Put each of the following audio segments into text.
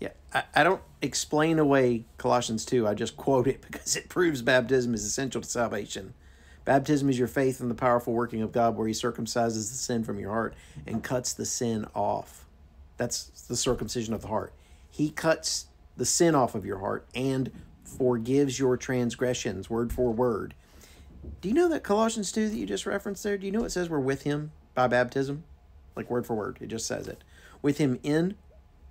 Yeah, I, I don't explain away Colossians 2. I just quote it because it proves baptism is essential to salvation. Baptism is your faith in the powerful working of God where He circumcises the sin from your heart and cuts the sin off. That's the circumcision of the heart. He cuts the sin off of your heart and forgives your transgressions, word for word. Do you know that Colossians 2 that you just referenced there? Do you know it says we're with Him by baptism? Like word for word, it just says it. With Him in,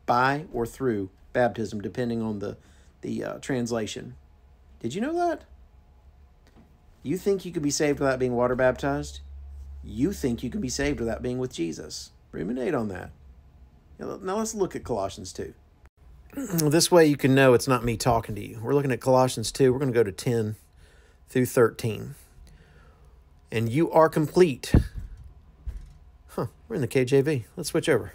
by, or through baptism, depending on the, the uh, translation. Did you know that? You think you can be saved without being water baptized? You think you can be saved without being with Jesus. Ruminate on that. Now let's look at Colossians 2. This way you can know it's not me talking to you. We're looking at Colossians 2. We're going to go to 10 through 13. And you are complete. Huh, we're in the KJV. Let's switch over.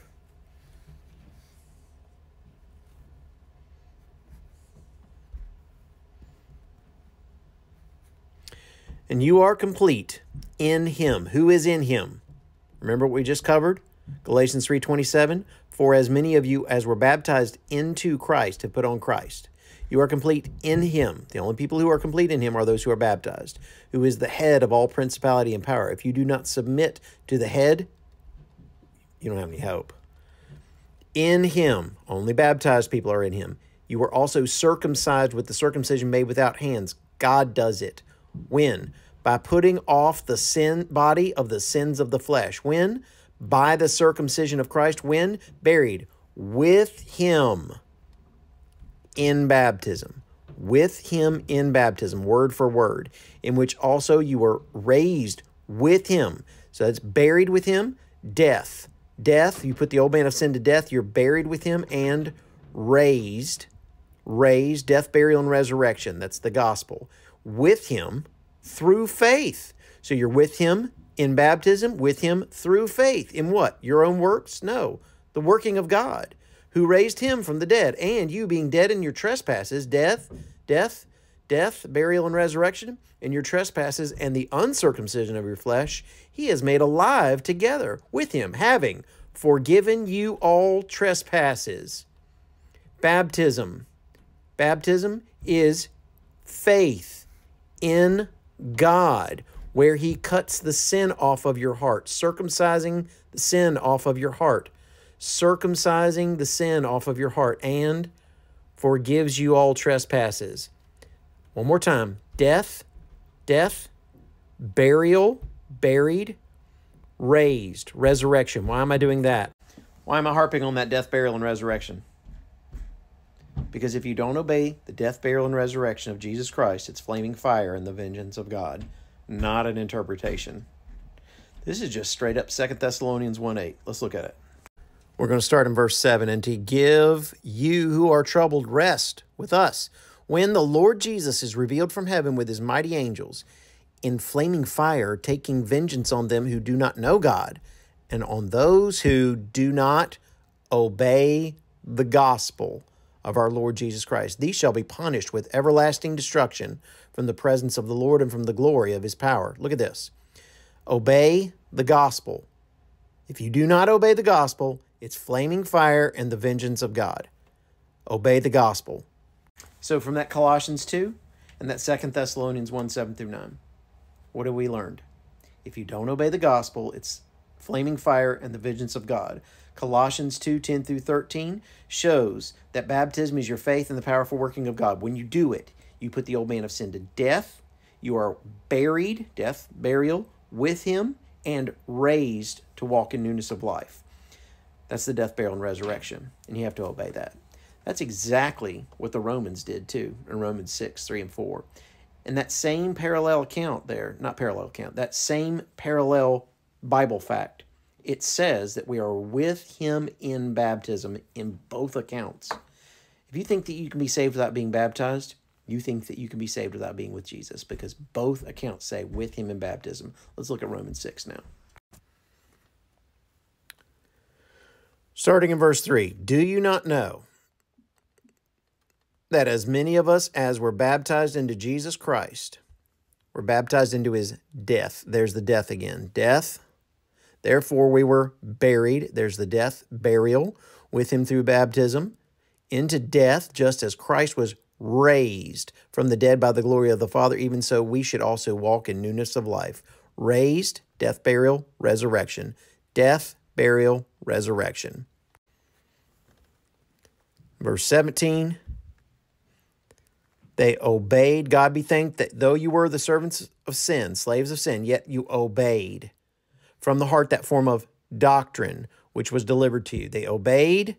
And you are complete in him. Who is in him? Remember what we just covered? Galatians 3:27, for as many of you as were baptized into Christ have put on Christ. You are complete in him. The only people who are complete in him are those who are baptized, who is the head of all principality and power. If you do not submit to the head, you don't have any hope. In him, only baptized people are in him. You were also circumcised with the circumcision made without hands. God does it. When? By putting off the sin body of the sins of the flesh. When? By the circumcision of Christ. When? Buried with him in baptism. With him in baptism, word for word, in which also you were raised with him. So that's buried with him, death. Death, you put the old man of sin to death, you're buried with him and raised. Raised, death, burial, and resurrection. That's the gospel with him through faith. So you're with him in baptism, with him through faith. In what? Your own works? No, the working of God, who raised him from the dead. And you being dead in your trespasses, death, death, death, burial, and resurrection, in your trespasses and the uncircumcision of your flesh, he has made alive together with him, having forgiven you all trespasses. Baptism. Baptism is faith in God, where He cuts the sin off of your heart, circumcising the sin off of your heart, circumcising the sin off of your heart, and forgives you all trespasses. One more time death, death, burial, buried, raised, resurrection. Why am I doing that? Why am I harping on that death, burial, and resurrection? Because if you don't obey the death, burial, and resurrection of Jesus Christ, it's flaming fire and the vengeance of God, not an interpretation. This is just straight up Second Thessalonians 1 8. Let's look at it. We're going to start in verse 7 and to give you who are troubled rest with us when the Lord Jesus is revealed from heaven with his mighty angels in flaming fire, taking vengeance on them who do not know God and on those who do not obey the gospel of our Lord Jesus Christ. These shall be punished with everlasting destruction from the presence of the Lord and from the glory of his power. Look at this. Obey the gospel. If you do not obey the gospel, it's flaming fire and the vengeance of God. Obey the gospel. So from that Colossians 2 and that Second Thessalonians 1 7 through 9, what have we learned? If you don't obey the gospel, it's flaming fire and the vengeance of God. Colossians 2 10 through 13 shows that baptism is your faith in the powerful working of God. When you do it, you put the old man of sin to death. You are buried, death, burial, with him, and raised to walk in newness of life. That's the death, burial, and resurrection. And you have to obey that. That's exactly what the Romans did too in Romans 6 3 and 4. And that same parallel account there, not parallel account, that same parallel Bible fact it says that we are with him in baptism in both accounts. If you think that you can be saved without being baptized, you think that you can be saved without being with Jesus because both accounts say with him in baptism. Let's look at Romans 6 now. Starting in verse 3 Do you not know that as many of us as were baptized into Jesus Christ were baptized into his death? There's the death again. Death, Therefore, we were buried. There's the death, burial with him through baptism into death, just as Christ was raised from the dead by the glory of the Father, even so we should also walk in newness of life. Raised, death, burial, resurrection. Death, burial, resurrection. Verse 17 They obeyed. God be thanked that though you were the servants of sin, slaves of sin, yet you obeyed from the heart that form of doctrine which was delivered to you. They obeyed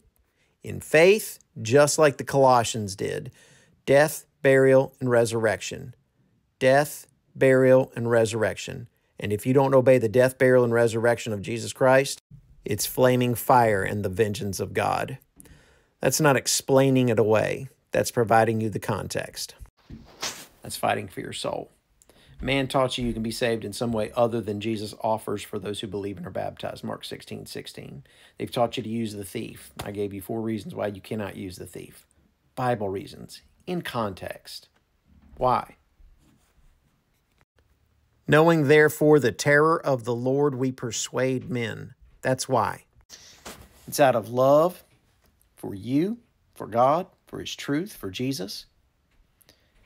in faith, just like the Colossians did. Death, burial, and resurrection. Death, burial, and resurrection. And if you don't obey the death, burial, and resurrection of Jesus Christ, it's flaming fire and the vengeance of God. That's not explaining it away, that's providing you the context. That's fighting for your soul. Man taught you you can be saved in some way other than Jesus offers for those who believe and are baptized. Mark 16, 16. They've taught you to use the thief. I gave you four reasons why you cannot use the thief. Bible reasons, in context. Why? Knowing therefore the terror of the Lord, we persuade men. That's why. It's out of love for you, for God, for His truth, for Jesus.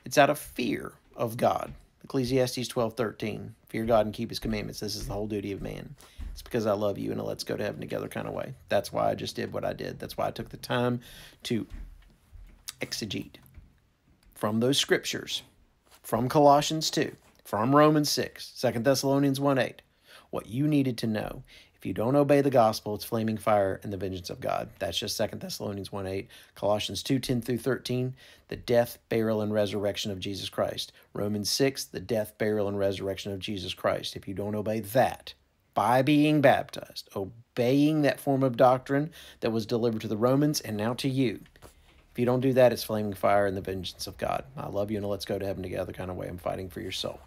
It's out of fear of God. Ecclesiastes 12 13. Fear God and keep His commandments. This is the whole duty of man. It's because I love you in a let's go to heaven together kind of way. That's why I just did what I did. That's why I took the time to exegete from those scriptures, from Colossians 2, from Romans 6, 2 Thessalonians 1 8, what you needed to know. If you don't obey the gospel, it's flaming fire and the vengeance of God. That's just 2 Thessalonians 1 8. Colossians 2 10 through 13, the death, burial, and resurrection of Jesus Christ. Romans 6, the death, burial, and resurrection of Jesus Christ. If you don't obey that, by being baptized, obeying that form of doctrine that was delivered to the Romans and now to you, if you don't do that, it's flaming fire and the vengeance of God. I love you and let's go to heaven together kind of way. I'm fighting for your soul.